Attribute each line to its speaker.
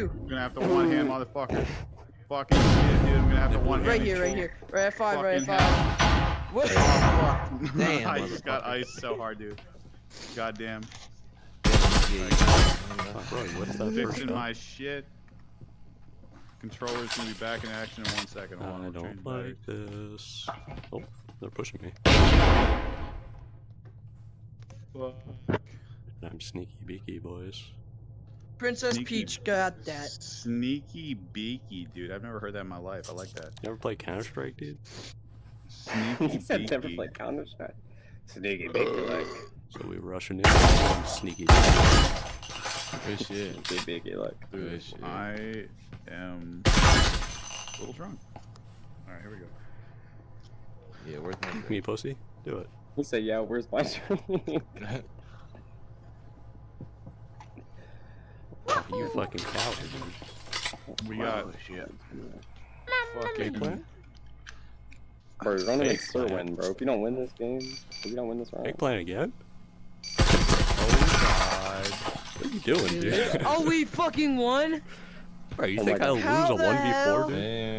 Speaker 1: you.
Speaker 2: I'm gonna have to one hand motherfucker. Fucking shit, dude. I'm gonna have to one hand.
Speaker 1: Right here, right here. Right at five, right at five. What?
Speaker 2: Oh, fuck.
Speaker 3: Damn,
Speaker 2: I just got
Speaker 3: motherfucker.
Speaker 2: iced so hard, dude. Goddamn.
Speaker 4: Bro, what's that first
Speaker 2: Fixing my shit. Controller's gonna be back in action in one second. Hold on,
Speaker 4: I don't like this. Oh, they're pushing me.
Speaker 2: Fuck.
Speaker 4: I'm sneaky beaky, boys.
Speaker 1: Princess
Speaker 2: Sneaky.
Speaker 1: Peach got that.
Speaker 2: Sneaky beaky, dude. I've never heard that in my life. I like that.
Speaker 4: You ever play Counter Strike, dude?
Speaker 2: Sneaky
Speaker 5: he said never
Speaker 2: beaky.
Speaker 5: play Counter Strike. Sneaky beaky like.
Speaker 4: So we rushing in. Sneaky. beaky.
Speaker 3: Good shit.
Speaker 5: Sneaky beaky like.
Speaker 3: Good shit.
Speaker 2: I am a little drunk. Alright, here we go.
Speaker 3: Yeah, where's my
Speaker 4: Me pussy? Do it.
Speaker 5: He said, yeah, where's my drink?
Speaker 4: You fucking coward, dude.
Speaker 2: We got
Speaker 3: Oh, shit.
Speaker 2: fucking
Speaker 4: Eggplant?
Speaker 5: bro, you're gonna make
Speaker 4: Fake
Speaker 5: Sir win, bro. If you don't win this game, if you don't win this round,
Speaker 4: Eggplant again?
Speaker 2: Oh god.
Speaker 4: What are you doing, dude?
Speaker 1: Oh, we fucking won?
Speaker 4: Bro, you
Speaker 5: Oh
Speaker 4: think I
Speaker 5: God.
Speaker 4: lose
Speaker 1: How
Speaker 4: a 1v4, dude?
Speaker 3: Damn.